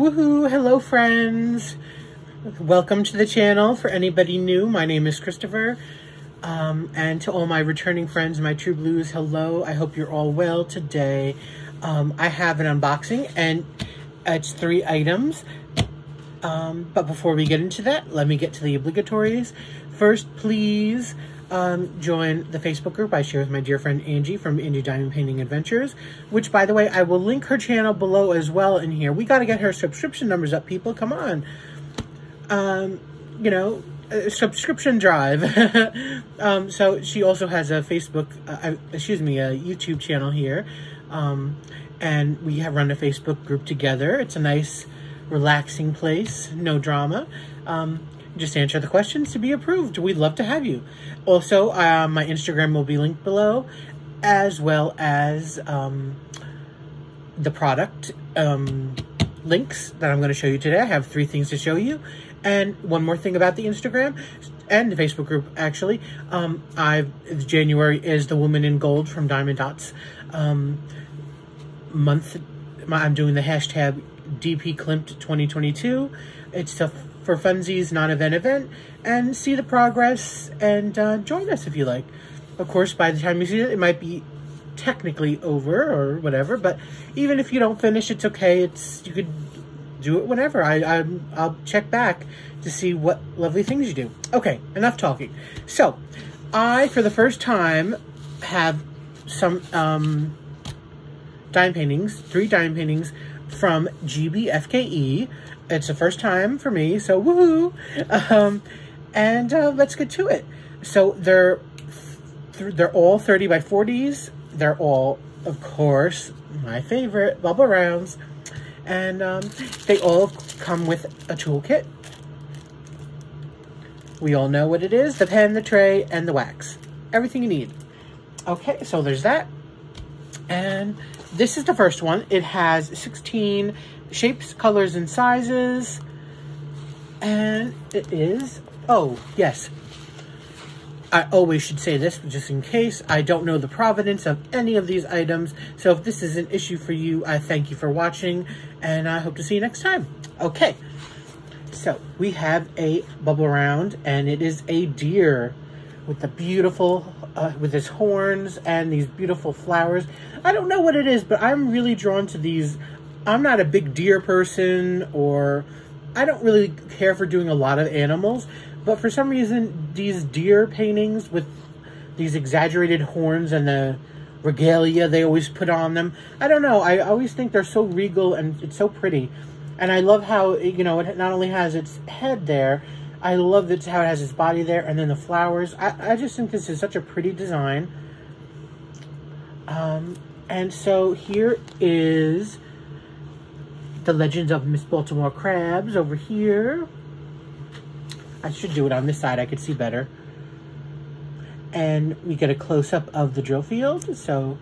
Woohoo! Hello, friends. Welcome to the channel. For anybody new, my name is Christopher. Um, and to all my returning friends, my true blues, hello. I hope you're all well today. Um, I have an unboxing and it's three items. Um, but before we get into that, let me get to the obligatories. First, please um, join the Facebook group I share with my dear friend Angie from Angie Diamond Painting Adventures, which, by the way, I will link her channel below as well in here. We got to get her subscription numbers up, people. Come on. Um, you know, subscription drive. um, so she also has a Facebook, uh, excuse me, a YouTube channel here. Um, and we have run a Facebook group together. It's a nice, relaxing place, no drama. Um, just answer the questions to be approved. We'd love to have you. Also, uh, my Instagram will be linked below, as well as um, the product um, links that I'm going to show you today. I have three things to show you. And one more thing about the Instagram and the Facebook group, actually. Um, I've, January is the Woman in Gold from Diamond Dots um, month. I'm doing the hashtag DP Klimt 2022. It's a for funsies, non-event event, and see the progress and uh, join us if you like. Of course, by the time you see it, it might be technically over or whatever, but even if you don't finish, it's okay. It's You could do it whenever. I, I, I'll check back to see what lovely things you do. Okay, enough talking. So, I, for the first time, have some um, dime paintings, three dime paintings from GBFKE. It's the first time for me, so woohoo! Um, and uh, let's get to it. So they're they're all 30 by 40s. They're all, of course, my favorite, bubble rounds. And um, they all come with a toolkit. We all know what it is, the pen, the tray, and the wax. Everything you need. Okay, so there's that. And this is the first one. It has 16 shapes, colors, and sizes. And it is, oh, yes. I always should say this, just in case. I don't know the provenance of any of these items. So if this is an issue for you, I thank you for watching. And I hope to see you next time. Okay. So we have a bubble round. And it is a deer with the beautiful, uh, with his horns and these beautiful flowers. I don't know what it is, but I'm really drawn to these. I'm not a big deer person or I don't really care for doing a lot of animals, but for some reason, these deer paintings with these exaggerated horns and the regalia they always put on them, I don't know. I always think they're so regal and it's so pretty. And I love how, you know, it not only has its head there, I love that how it has its body there and then the flowers. I, I just think this is such a pretty design. Um, and so here is the Legends of Miss Baltimore Crabs over here. I should do it on this side. I could see better. And we get a close-up of the drill field. So,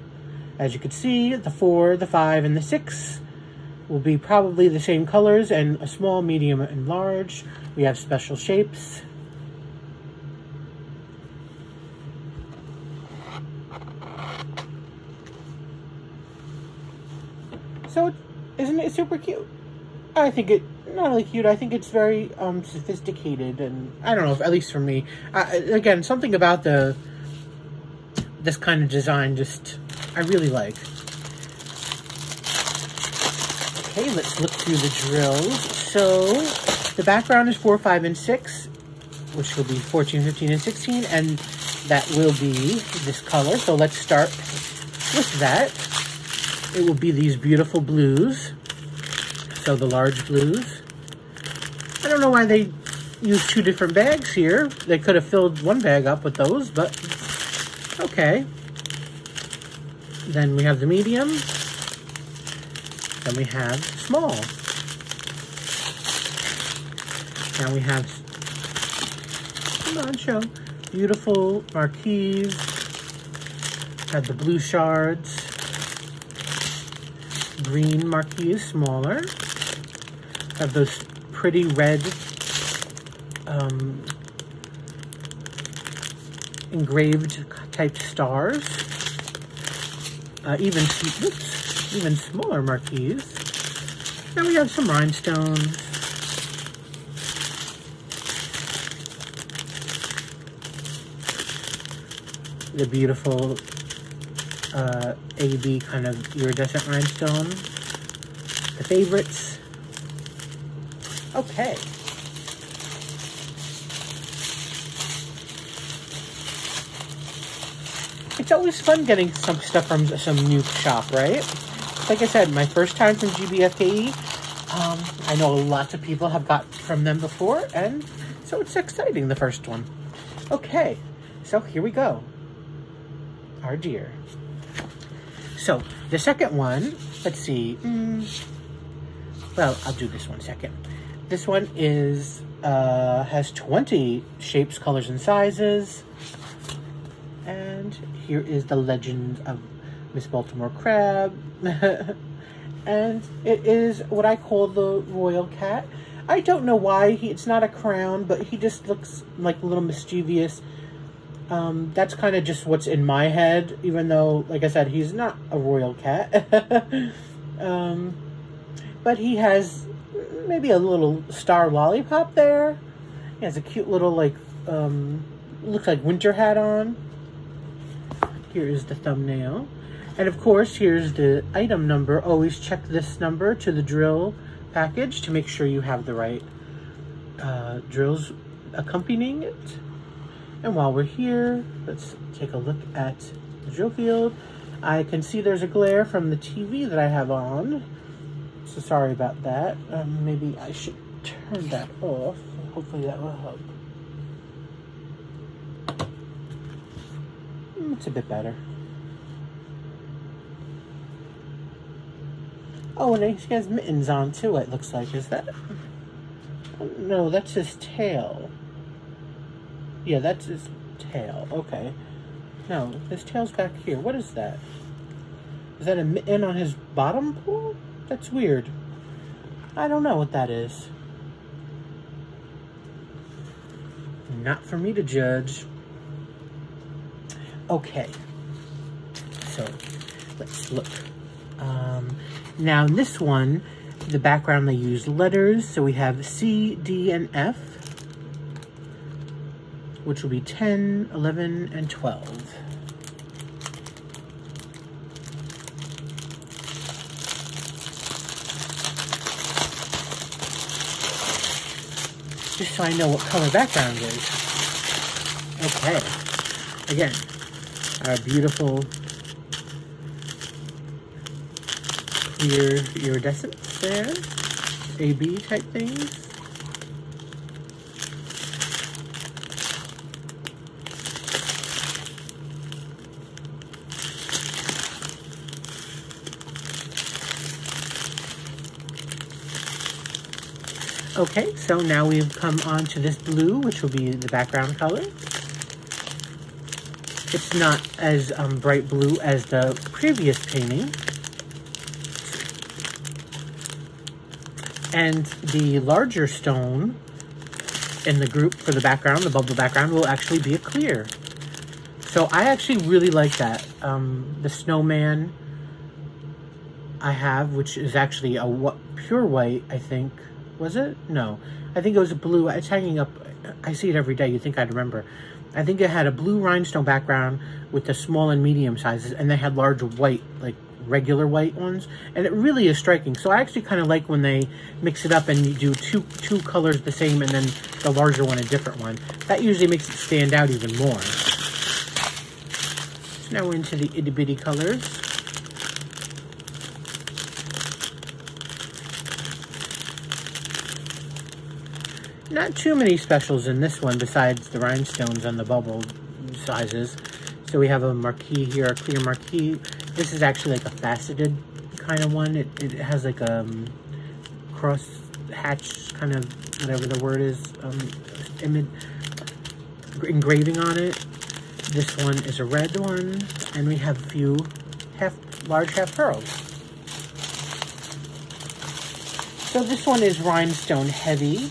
as you can see, the 4, the 5, and the 6 will be probably the same colors and a small, medium, and large. We have special shapes. So, isn't it super cute? I think it, not only cute, I think it's very um, sophisticated and, I don't know, if, at least for me. Uh, again, something about the, this kind of design just, I really like. Okay, let's look through the drills. So, the background is 4, 5, and 6, which will be 14, 15, and 16, and that will be this color. So let's start with that. It will be these beautiful blues. So the large blues. I don't know why they use two different bags here. They could have filled one bag up with those, but okay. Then we have the medium. Then we have small. Now we have, come on, show. Beautiful marquise. Have the blue shards. Green marquise, smaller. Have those pretty red um, engraved type stars. Uh, even oops, even smaller marquise. Now we have some rhinestones. The beautiful uh, AB kind of iridescent rhinestone. The favorites. Okay. It's always fun getting some stuff from some new shop, right? Like I said, my first time from GBFKE. Um, I know lots of people have got from them before, and so it's exciting, the first one. Okay, so here we go. Our deer. So, the second one, let's see. Mm, well, I'll do this one second. This one is, uh, has 20 shapes, colors, and sizes. And here is the legend of Miss Baltimore Crab. and it is what I call the royal cat. I don't know why. He, it's not a crown, but he just looks like a little mischievous. Um, that's kind of just what's in my head, even though, like I said, he's not a royal cat. um, but he has maybe a little star lollipop there. He has a cute little, like, um, looks like winter hat on. Here is the thumbnail. And of course, here's the item number. Always check this number to the drill package to make sure you have the right uh, drills accompanying it. And while we're here, let's take a look at drill field. I can see there's a glare from the TV that I have on. So sorry about that. Um, maybe I should turn that off. Hopefully that will help. Mm, it's a bit better. Oh, and he has mittens on too, it looks like. Is that? No, that's his tail. Yeah, that's his tail. Okay. No, his tail's back here. What is that? Is that a mitten on his bottom paw? That's weird. I don't know what that is. Not for me to judge. Okay. So, let's look. Um, now in this one, the background they use letters. So we have C, D, and F, which will be 10, 11, and 12. Just so I know what color background is. Okay. Again, our beautiful clear iridescence there. AB type things. Okay, so now we've come on to this blue, which will be the background color. It's not as um, bright blue as the previous painting. And the larger stone in the group for the background, the bubble background, will actually be a clear. So I actually really like that. Um, the snowman I have, which is actually a pure white, I think. Was it? No. I think it was a blue. It's hanging up. I see it every day. you think I'd remember. I think it had a blue rhinestone background with the small and medium sizes, and they had large white, like regular white ones, and it really is striking. So I actually kind of like when they mix it up and you do two two colors the same and then the larger one a different one. That usually makes it stand out even more. So now we're into the itty bitty colors. Not too many specials in this one besides the rhinestones and the bubble sizes. So we have a marquee here, a clear marquee. This is actually like a faceted kind of one. It, it has like a um, cross hatch kind of, whatever the word is, um, image, engraving on it. This one is a red one, and we have a few half, large half pearls. So this one is rhinestone heavy.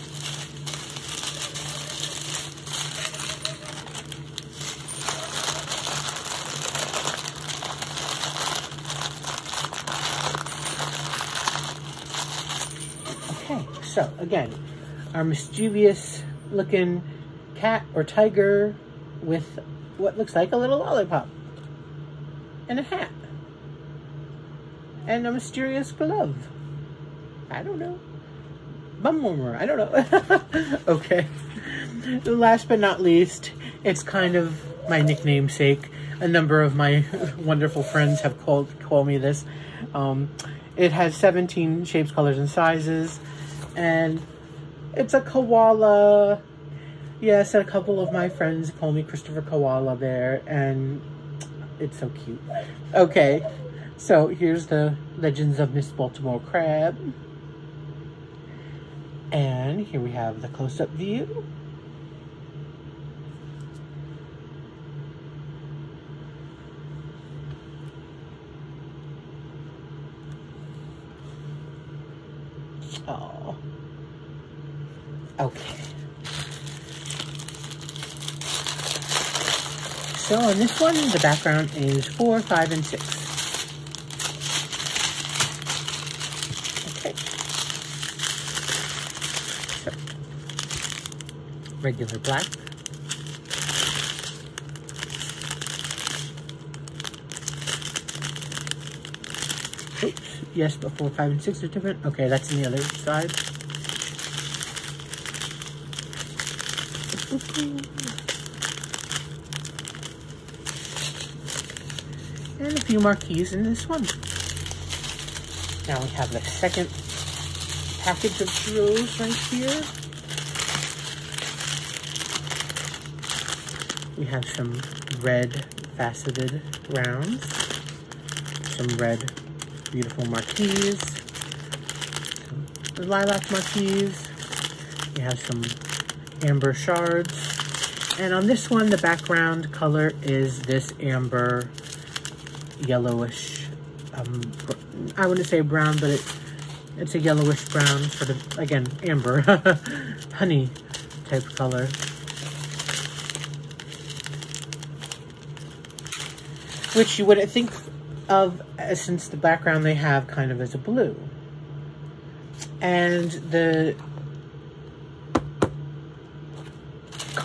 Okay, so again, our mischievous looking cat or tiger with what looks like a little lollipop and a hat and a mysterious glove. I don't know. Bum warmer. I don't know. okay. Last but not least, it's kind of my nickname sake. A number of my wonderful friends have called call me this. Um, it has 17 shapes, colors, and sizes. And it's a koala. Yes, a couple of my friends call me Christopher Koala Bear. And it's so cute. Okay, so here's the Legends of Miss Baltimore Crab. And here we have the close-up view. Oh. Okay. So on this one, the background is 4, 5, and 6. Okay. So, regular black. Oops, yes, but 4, 5, and 6 are different. Okay, that's on the other side. And a few more keys in this one. Now we have the second package of drills right here. We have some red faceted rounds, some red beautiful marquees, some lilac marquees. We have some amber shards. And on this one, the background color is this amber yellowish, um, I wouldn't say brown, but it, it's a yellowish brown, sort of, again, amber, honey type color. Which you wouldn't think of uh, since the background they have kind of as a blue. And the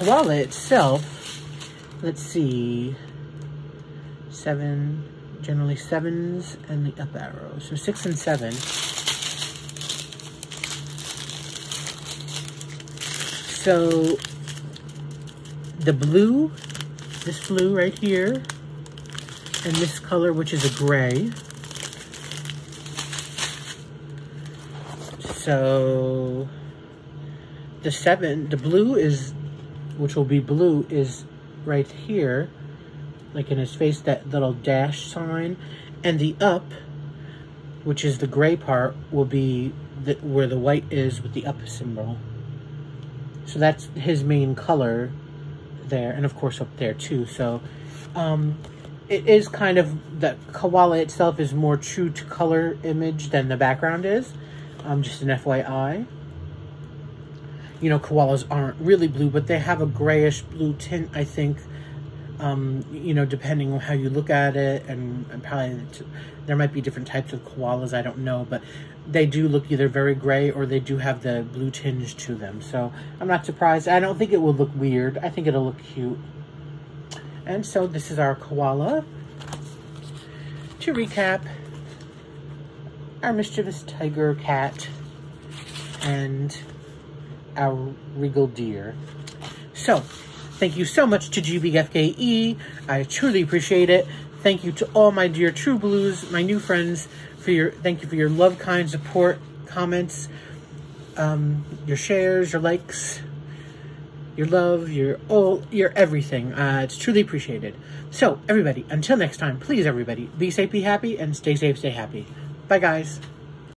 koala itself, let's see, seven, generally sevens and the up arrow. So six and seven. So the blue, this blue right here, and this color, which is a gray. So the seven, the blue is, which will be blue, is right here like in his face, that little dash sign. And the up, which is the gray part, will be the, where the white is with the up symbol. So that's his main color there, and of course up there too. So um, it is kind of, the koala itself is more true to color image than the background is. Um, just an FYI. You know, koalas aren't really blue, but they have a grayish blue tint, I think, um, you know, depending on how you look at it, and, and probably there might be different types of koalas, I don't know, but they do look either very gray or they do have the blue tinge to them. So I'm not surprised. I don't think it will look weird. I think it'll look cute. And so this is our koala. To recap, our mischievous tiger cat and our regal deer. So, Thank you so much to GBFKE. I truly appreciate it. Thank you to all my dear True Blues, my new friends, for your thank you for your love, kind support, comments, um, your shares, your likes, your love, your all, your everything. Uh, it's truly appreciated. So, everybody, until next time, please, everybody, be safe, be happy, and stay safe, stay happy. Bye, guys.